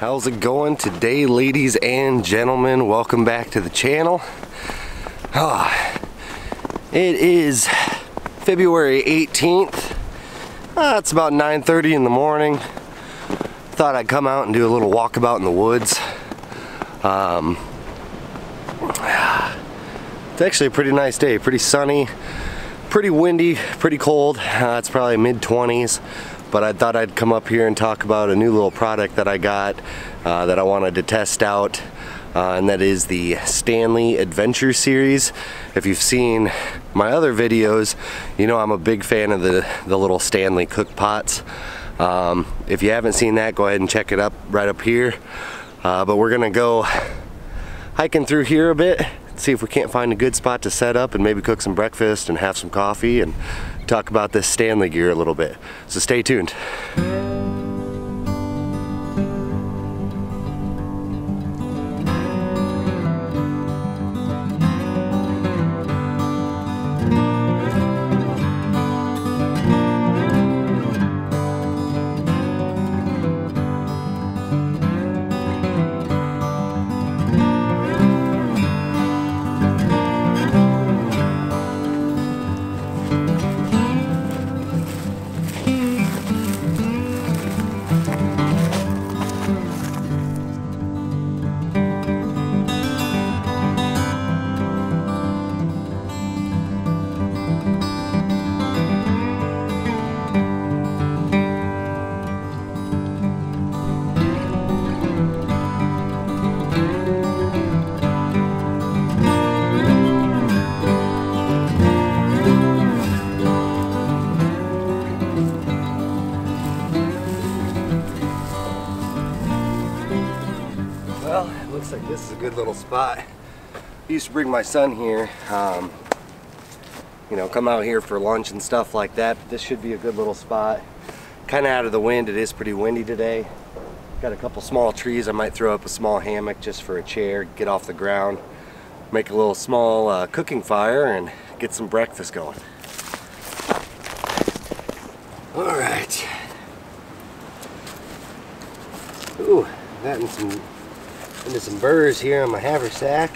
How's it going today, ladies and gentlemen? Welcome back to the channel. Ah, it is February 18th. Ah, it's about 9.30 in the morning. Thought I'd come out and do a little walkabout in the woods. Um, it's actually a pretty nice day, pretty sunny, pretty windy, pretty cold. Uh, it's probably mid 20s but I thought I'd come up here and talk about a new little product that I got uh, that I wanted to test out uh, and that is the Stanley Adventure Series. If you've seen my other videos, you know I'm a big fan of the, the little Stanley cook pots. Um, if you haven't seen that, go ahead and check it up right up here. Uh, but we're gonna go hiking through here a bit, see if we can't find a good spot to set up and maybe cook some breakfast and have some coffee and talk about this Stanley gear a little bit. So stay tuned. Good little spot. I used to bring my son here, um, you know, come out here for lunch and stuff like that. But this should be a good little spot. Kind of out of the wind. It is pretty windy today. Got a couple small trees. I might throw up a small hammock just for a chair, get off the ground, make a little small uh, cooking fire and get some breakfast going. All right. Ooh, gotten some into some burrs here on my haversack.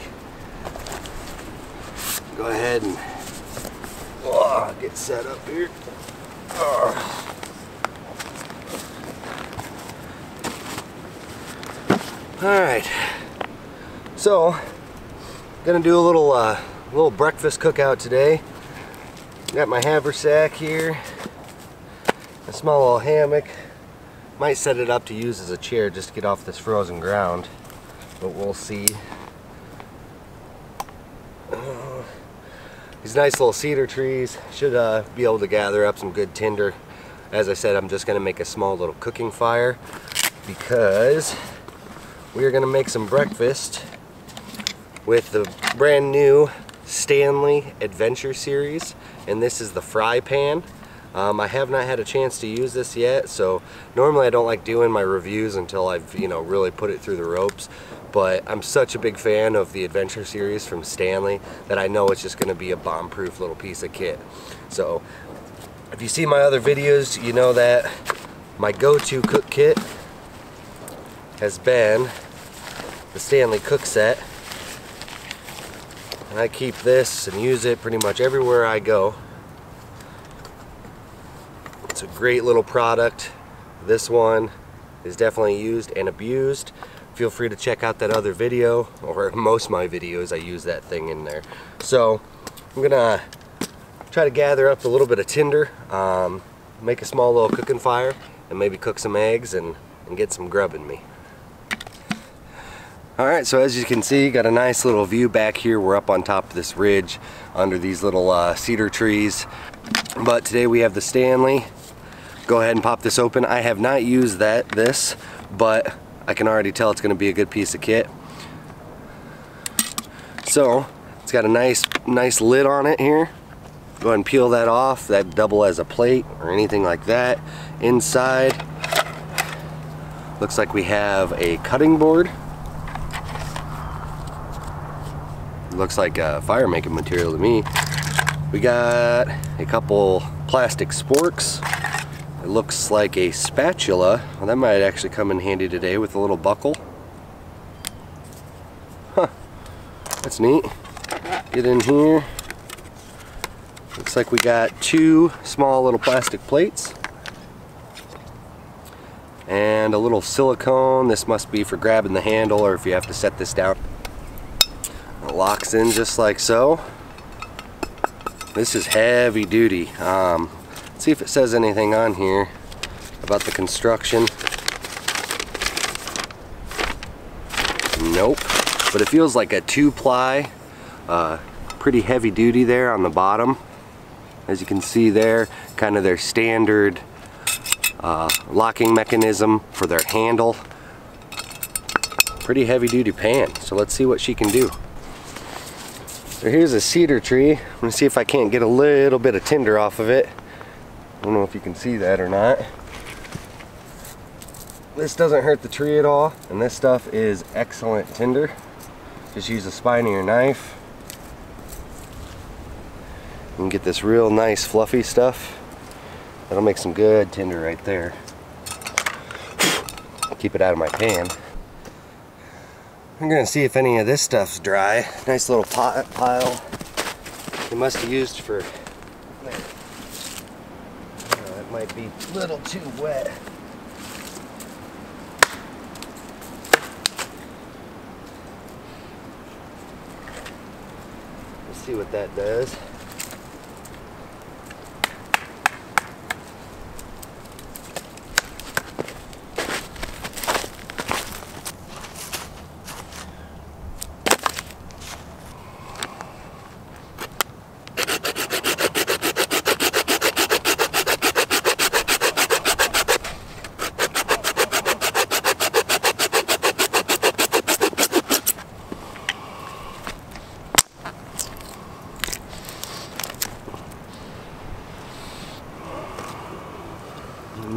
Go ahead and oh, get set up here. Oh. Alright, so gonna do a little uh, little breakfast cookout today. Got my haversack here, a small little hammock. Might set it up to use as a chair just to get off this frozen ground but we'll see. Uh, these nice little cedar trees should uh, be able to gather up some good tinder. As I said, I'm just going to make a small little cooking fire because we are going to make some breakfast with the brand new Stanley Adventure Series and this is the fry pan. Um, I have not had a chance to use this yet, so normally I don't like doing my reviews until I've, you know, really put it through the ropes. But I'm such a big fan of the Adventure series from Stanley that I know it's just going to be a bomb-proof little piece of kit. So, if you see my other videos, you know that my go-to cook kit has been the Stanley cook set. And I keep this and use it pretty much everywhere I go. A great little product. This one is definitely used and abused. Feel free to check out that other video, or most my videos I use that thing in there. So I'm gonna try to gather up a little bit of tinder, um, make a small little cooking fire, and maybe cook some eggs and, and get some grub in me. Alright, so as you can see, got a nice little view back here. We're up on top of this ridge under these little uh, cedar trees. But today we have the Stanley go ahead and pop this open. I have not used that this, but I can already tell it's going to be a good piece of kit. So, it's got a nice, nice lid on it here. Go ahead and peel that off. That double as a plate or anything like that. Inside, looks like we have a cutting board. Looks like a fire making material to me. We got a couple plastic sporks It looks like a spatula. Well, that might actually come in handy today with a little buckle. Huh. That's neat. Get in here. Looks like we got two small little plastic plates and a little silicone. This must be for grabbing the handle or if you have to set this down. It locks in just like so. This is heavy duty. Um, see if it says anything on here about the construction. Nope. But it feels like a two ply. Uh, pretty heavy duty there on the bottom as you can see there kind of their standard uh, locking mechanism for their handle pretty heavy duty pan so let's see what she can do so here's a cedar tree I'm gonna see if I can't get a little bit of tinder off of it I don't know if you can see that or not this doesn't hurt the tree at all and this stuff is excellent tinder just use a spine of your knife you can get this real nice fluffy stuff. That'll make some good tinder right there. Keep it out of my pan. I'm gonna see if any of this stuff's dry. Nice little pot pile. It must have used for, might be a little too wet. Let's see what that does.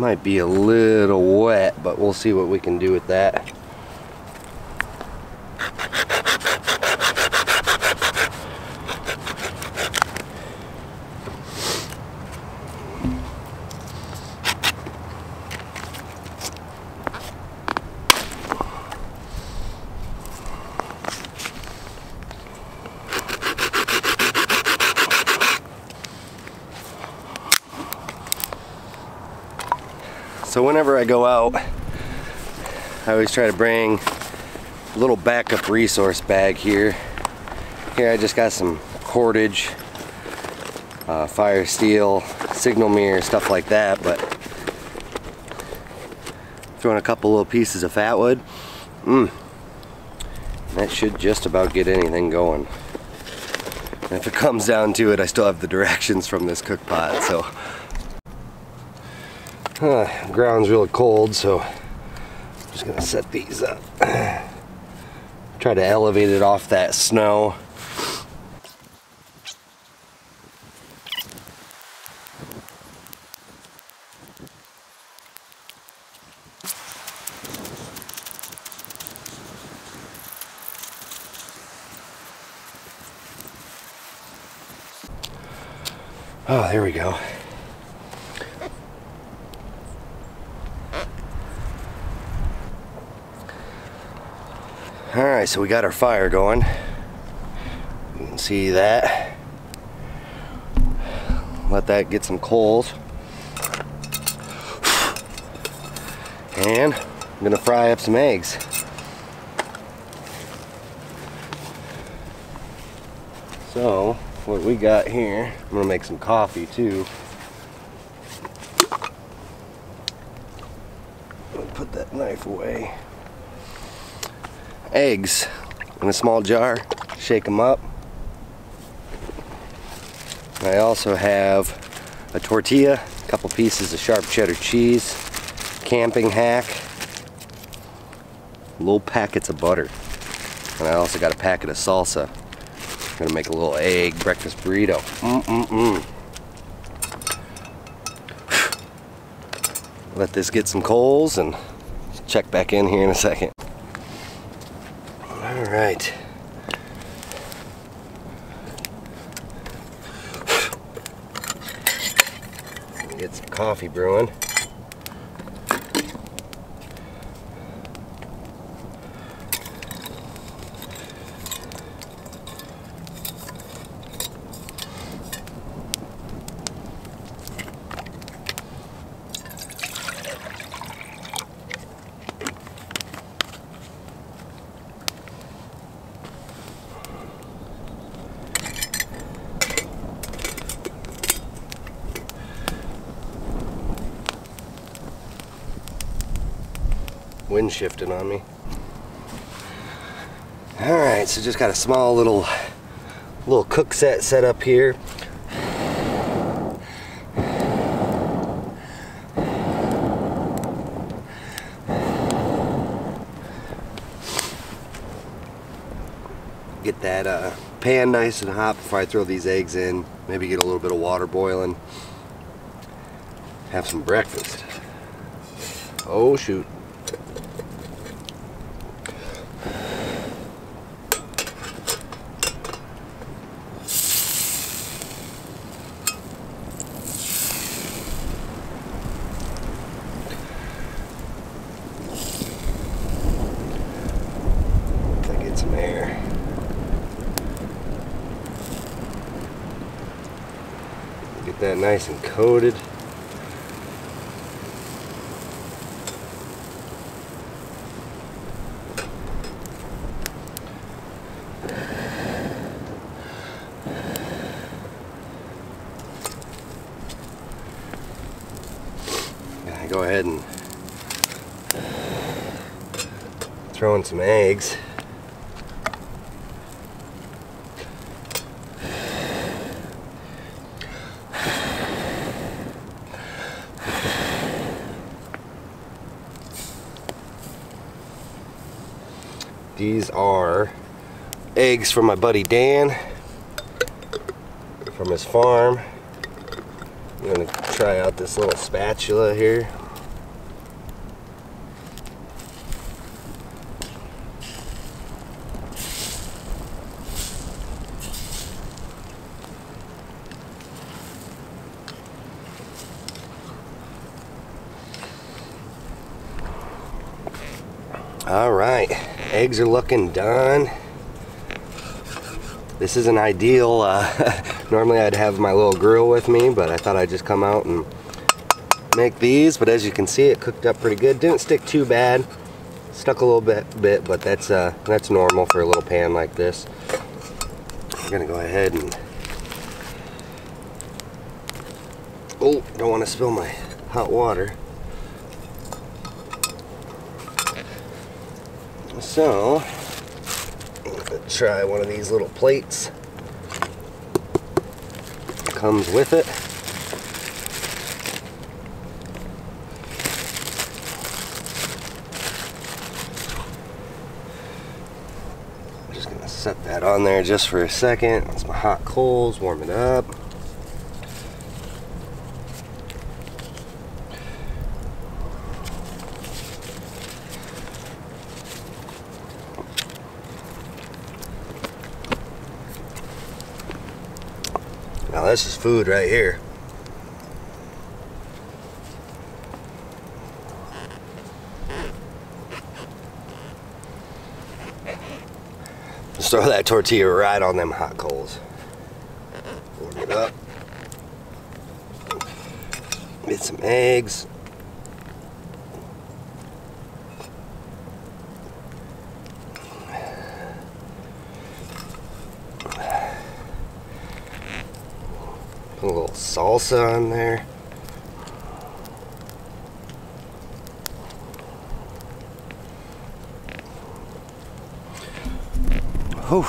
Might be a little wet, but we'll see what we can do with that. So whenever I go out, I always try to bring a little backup resource bag here. Here I just got some cordage, uh, fire steel, signal mirror, stuff like that, but throwing a couple little pieces of fat wood, mm, that should just about get anything going. And if it comes down to it, I still have the directions from this cook pot, so uh, ground's really cold, so I'm just gonna set these up. Try to elevate it off that snow. Oh, there we go. Alright, so we got our fire going. You can see that. Let that get some coals. And I'm gonna fry up some eggs. So, what we got here, I'm gonna make some coffee too. Put that knife away eggs in a small jar, shake them up. I also have a tortilla, a couple pieces of sharp cheddar cheese, camping hack, little packets of butter. And I also got a packet of salsa. I'm gonna make a little egg breakfast burrito. Mm-mm-mm. Let this get some coals and check back in here in a second. All right. Get some coffee brewing. Wind shifting on me. All right, so just got a small little little cook set set up here. Get that uh, pan nice and hot before I throw these eggs in. Maybe get a little bit of water boiling. Have some breakfast. Oh shoot. I get some air. Get nice and coated. Go ahead and throw in some eggs. These are eggs from my buddy Dan from his farm. I'm gonna try out this little spatula here. All right, eggs are looking done. This isn't ideal. Uh, normally I'd have my little grill with me, but I thought I'd just come out and make these. But as you can see, it cooked up pretty good. Didn't stick too bad. Stuck a little bit, bit, but that's uh, that's normal for a little pan like this. I'm gonna go ahead and. Oh, don't want to spill my hot water. So, try one of these little plates. Comes with it. I'm just gonna set that on there just for a second. That's my hot coals, warm it up. This is food right here. Throw that tortilla right on them hot coals. Warm it up. Get some eggs. Salsa on there. Whew.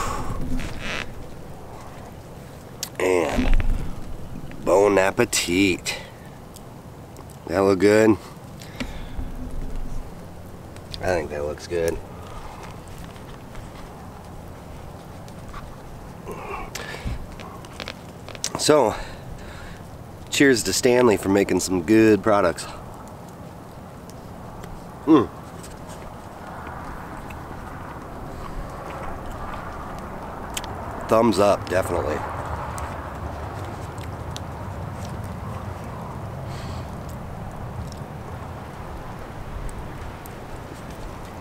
And bon appetit. That look good? I think that looks good. So, cheers to Stanley for making some good products. Mm. Thumbs up, definitely.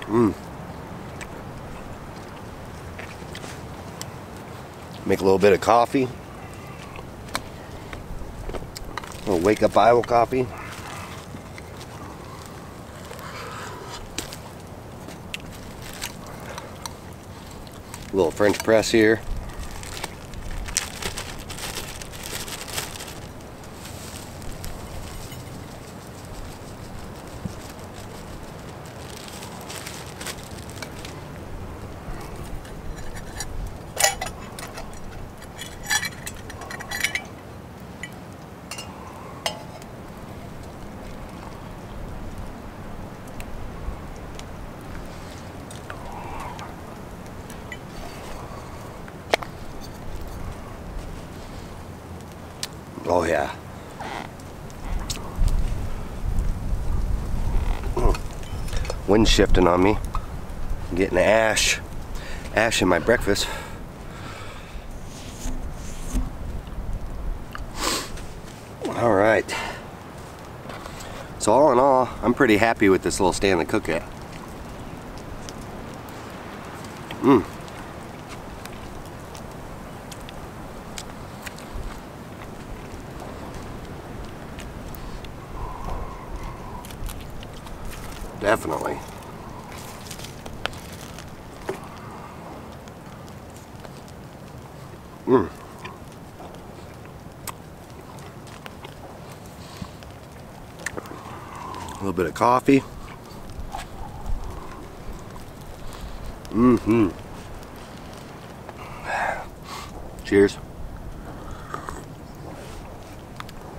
Mm. Make a little bit of coffee. A little wake up Bible. A little French press here. yeah. Mm. Wind shifting on me. I'm getting ash. Ash in my breakfast. All right. So all in all, I'm pretty happy with this little Stanley cook kit. Mmm. Definitely. Mmm. A little bit of coffee. Mm-hmm. Cheers.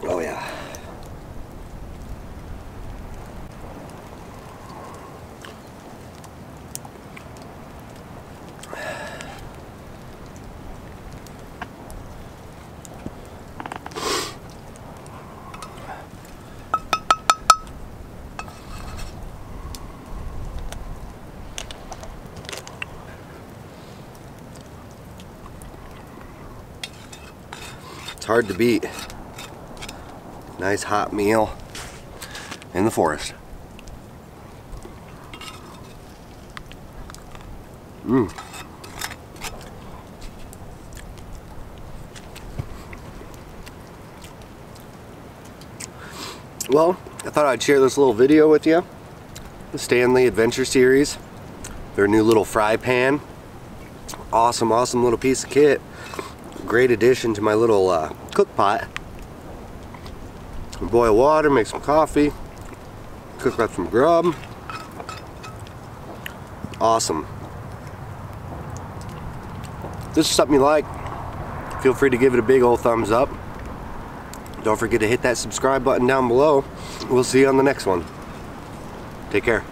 Oh yeah. It's hard to beat. Nice hot meal in the forest. Mmm. Well, I thought I'd share this little video with you. The Stanley Adventure Series. Their new little fry pan. Awesome, awesome little piece of kit. Great addition to my little uh, cook pot. Boil water, make some coffee, cook up some grub. Awesome. If this is something you like, feel free to give it a big old thumbs up. Don't forget to hit that subscribe button down below. We'll see you on the next one. Take care.